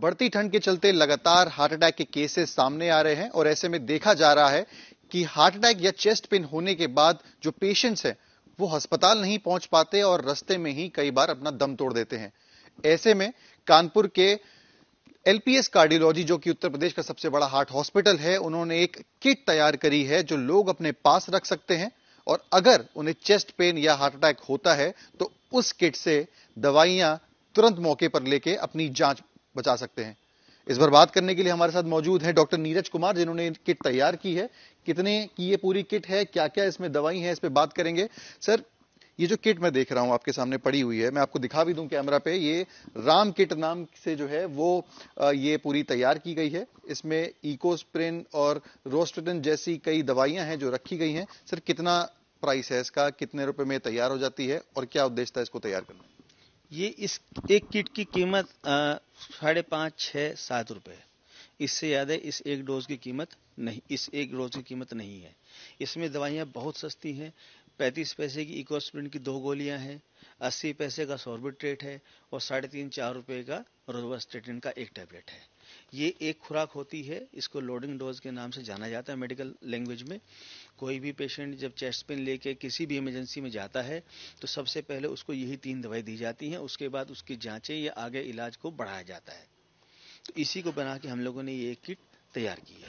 बढ़ती ठंड के चलते लगातार हार्ट अटैक के केसेस सामने आ रहे हैं और ऐसे में देखा जा रहा है कि हार्ट अटैक या चेस्ट पेन होने के बाद जो पेशेंट्स हैं, वो अस्पताल नहीं पहुँच पाते और रस्ते में ही कई बार अपना दम तोड़ देते हैं। ऐसे में कानपुर के एलपीएस कार्डियोलॉजी, जो कि उत्तर प्रदेश का सबसे बड़ा हार्ट हॉस्पिटल है, उन्होंने एक किट तैयार करी है जो लोग अपने पास रख सकते हैं और अगर उन्हें चेस्ट पेन या हार्ट अटैक होता है तो उस किट से दवाइयाँ तुरंत मौके पर लेके अपनी जाँच बचा सकते हैं। इस बार बात करने के लिए हमारे साथ मौजूद है डॉक्टर नीरज कुमार, जिन्होंने किट तैयार की है। कितने की ये पूरी किट है? क्या क्या इसमें दवाई है? इस पर बात करेंगे। सर, ये जो किट मैं देख रहा हूँ आपके सामने पड़ी हुई है, मैं आपको दिखा भी दूँ कैमरा पे, ये राम किट नाम से जो है, वो ये पूरी तैयार की गई है। इसमें इकोस्प्रिन और रोस्टोटिन जैसी कई दवाइयाँ हैं जो रखी गई हैं। सर, कितना प्राइस है इसका? कितने रुपए में तैयार हो जाती है? और क्या उद्देश्य था इसको तैयार करना? ये इस एक किट की कीमत साढ़े पाँच, छह, सात रुपए। इससे ज़्यादा इस एक डोज की कीमत नहीं, इस एक डोज की कीमत नहीं है। इसमें दवाइयाँ बहुत सस्ती हैं। पैंतीस पैसे की इकोस्प्रिन की दो गोलियाँ हैं, अस्सी पैसे का सॉर्बिट्रेट है और साढ़े तीन, चार रुपए का रोजवास्टेटिन का एक टैबलेट है। ये एक खुराक होती है इसको लोडिंग डोज के नाम से जाना जाता है मेडिकल लैंग्वेज में। कोई भी पेशेंट जब चेस्ट पेन लेके किसी भी इमरजेंसी में जाता है तो सबसे पहले उसको यही तीन दवाई दी जाती हैं उसके बाद उसकी जांचें या आगे इलाज को बढ़ाया जाता है। तो इसी को बना के हम लोगों ने ये किट तैयार की है।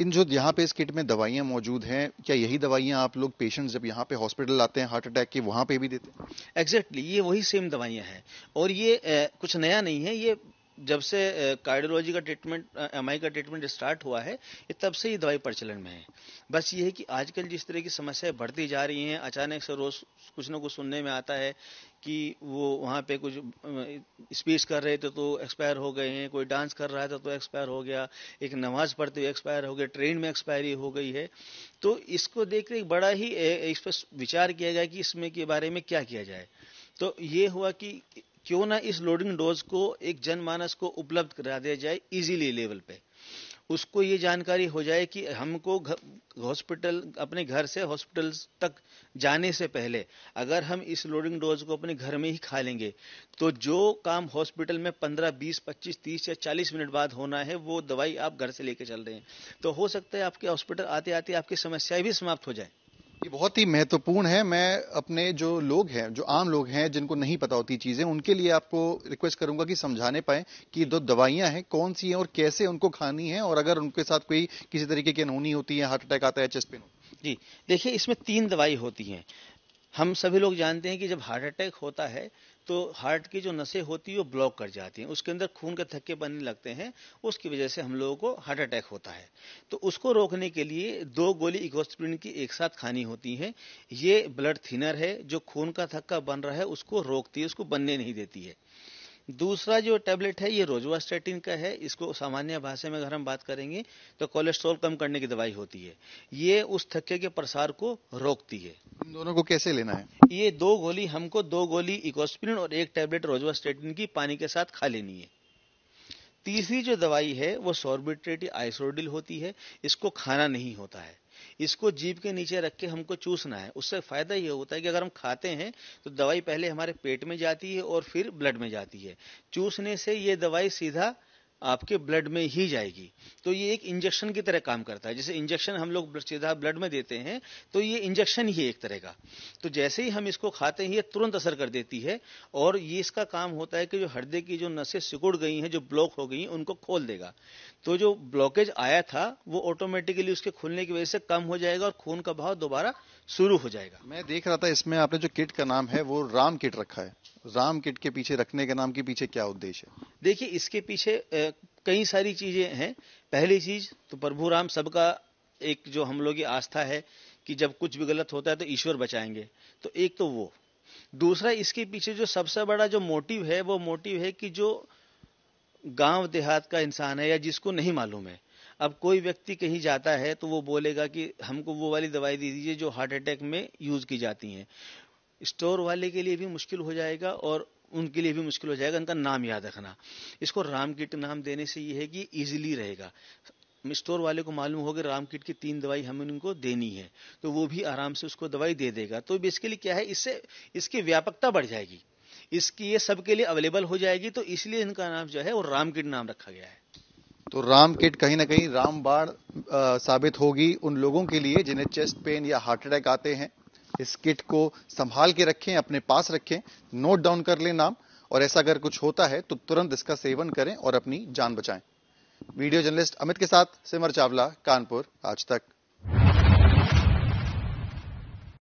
इन जो यहाँ पे इस किट में दवाइयाँ मौजूद हैं क्या यही दवाइयाँ आप लोग पेशेंट जब यहाँ पे हॉस्पिटल आते हैं हार्ट अटैक की वहाँ पे भी देते हैं? एग्जैक्टली exactly, ये वही सेम दवाइयाँ हैं। और ये ए, कुछ नया नहीं है ये जब से कार्डियोलॉजी का ट्रीटमेंट एमआई का ट्रीटमेंट स्टार्ट हुआ है, ये तब से ही दवाई प्रचलन में है। बस ये है कि आजकल जिस तरह की समस्याएँ बढ़ती जा रही हैं, अचानक से रोज कुछ ना कुछ सुनने में आता है कि वो वहाँ पे कुछ स्पीच कर रहे थे तो एक्सपायर हो गए हैं, कोई डांस कर रहा था तो एक्सपायर हो गया, एक नमाज़ पढ़ते हुए एक्सपायर हो गया ट्रेन में एक्सपायरी हो गई है। तो इसको देख एक बड़ा ही इस पर विचार किया गया कि इसमें के बारे में क्या किया जाए। तो ये हुआ कि क्यों ना इस लोडिंग डोज को एक जनमानस को उपलब्ध करा दिया जाए इजीली लेवल पे। उसको ये जानकारी हो जाए कि हमको हॉस्पिटल अपने घर से हॉस्पिटल तक जाने से पहले अगर हम इस लोडिंग डोज को अपने घर में ही खा लेंगे तो जो काम हॉस्पिटल में 15, 20, 25, 30 या 40 मिनट बाद होना है वो दवाई आप घर से लेके चल रहे हैं। तो हो सकता है आपके हॉस्पिटल आते आते आपकी समस्याएँ भी समाप्त हो जाए। ये बहुत ही महत्वपूर्ण है। मैं अपने जो लोग हैं, जो आम लोग हैं, जिनको नहीं पता होती चीज़ें, उनके लिए आपको रिक्वेस्ट करूँगा कि समझाने पाए कि दो दवाइयाँ हैं, कौन सी हैं और कैसे उनको खानी है और अगर उनके साथ कोई किसी तरीके की अनहोनी होती है, हार्ट अटैक आता है, चेस्ट पेन जी, देखिए, इसमें तीन दवाई होती हैं। हम सभी लोग जानते हैं कि जब हार्ट अटैक होता है तो हार्ट की जो नसें होती है, वो ब्लॉक कर जाती हैं। उसके अंदर खून के थक्के बनने लगते हैं। उसकी वजह से हम लोगों को हार्ट अटैक होता है। तो उसको रोकने के लिए दो गोली इकोस्प्रिन की एक साथ खानी होती है। ये ब्लड थिनर है, जो खून का थक्का बन रहा है, उसको रोकती है, उसको बनने नहीं देती है। दूसरा जो टैबलेट है, ये रोजवास्टेटिन का है। इसको सामान्य भाषा में अगर हम बात करेंगे तो कोलेस्ट्रॉल कम करने की दवाई होती है। ये उस थक्के के प्रसार को रोकती है। इन दोनों को कैसे लेना है? ये दो गोली, हमको दो गोली इकोस्प्रिन और एक टैबलेट रोजवास्टेटिन की पानी के साथ खा लेनी है। तीसरी जो दवाई है, वो सॉर्बिट्रेट आइसोडिल होती है। इसको खाना नहीं होता है। इसको जीभ के नीचे रख के हमको चूसना है। उससे फ़ायदा ये होता है कि अगर हम खाते हैं तो दवाई पहले हमारे पेट में जाती है और फिर ब्लड में जाती है। चूसने से ये दवाई सीधा आपके ब्लड में ही जाएगी। तो ये एक इंजेक्शन की तरह काम करता है। जैसे इंजेक्शन हम लोग सीधा ब्लड में देते हैं तो ये इंजेक्शन ही एक तरह का। तो जैसे ही हम इसको खाते हैं, ये तुरंत असर कर देती है और ये इसका काम होता है कि जो हृदय की जो नसें सिकुड़ गई हैं, जो ब्लॉक हो गई उनको खोल देगा। तो जो ब्लॉकेज आया था, वो ऑटोमेटिकली उसके खुलने की वजह से कम हो जाएगा और खून का भाव दोबारा शुरू हो जाएगा। मैं देख रहा था, इसमें आपने जो किट का नाम है, वो राम किट रखा है। राम किट के पीछे रखने के नाम के पीछे क्या उद्देश्य है? देखिए, इसके पीछे कई सारी चीज़ें हैं। पहली चीज़ तो प्रभु राम सबका एक जो हम लोग की आस्था है कि जब कुछ भी गलत होता है तो ईश्वर बचाएँगे। तो एक तो वो। दूसरा, इसके पीछे जो सबसे बड़ा जो मोटिव है, वो मोटिव है कि जो गाँव देहात का इंसान है या जिसको नहीं मालूम है। अब कोई व्यक्ति कहीं जाता है तो वो बोलेगा कि हमको वो वाली दवाई दे दीजिए जो हार्ट अटैक में यूज़ की जाती हैं। स्टोर वाले के लिए भी मुश्किल हो जाएगा और उनके लिए भी मुश्किल हो जाएगा उनका नाम याद रखना। इसको राम किट नाम देने से ये है कि इजीली रहेगा। स्टोर वाले को मालूम होगा राम किट की तीन दवाई हमें उनको देनी है तो वो भी आराम से उसको दवाई दे देगा। तो बेसिकली क्या है, इससे, इसकी व्यापकता बढ़ जाएगी। इसकी ये सबके लिए अवेलेबल हो जाएगी तो इसलिए इनका नाम जो है वो राम किट नाम रखा गया है। तो राम किट कहीं ना कहीं रामबाण साबित होगी उन लोगों के लिए जिन्हें चेस्ट पेन या हार्ट अटैक आते हैं। इस किट को संभाल के रखें, अपने पास रखें नोट डाउन कर लें नाम, और ऐसा अगर कुछ होता है तो तुरंत इसका सेवन करें और अपनी जान बचाएँ। वीडियो जर्नलिस्ट अमित के साथ सिमर चावला, कानपुर, आज तक।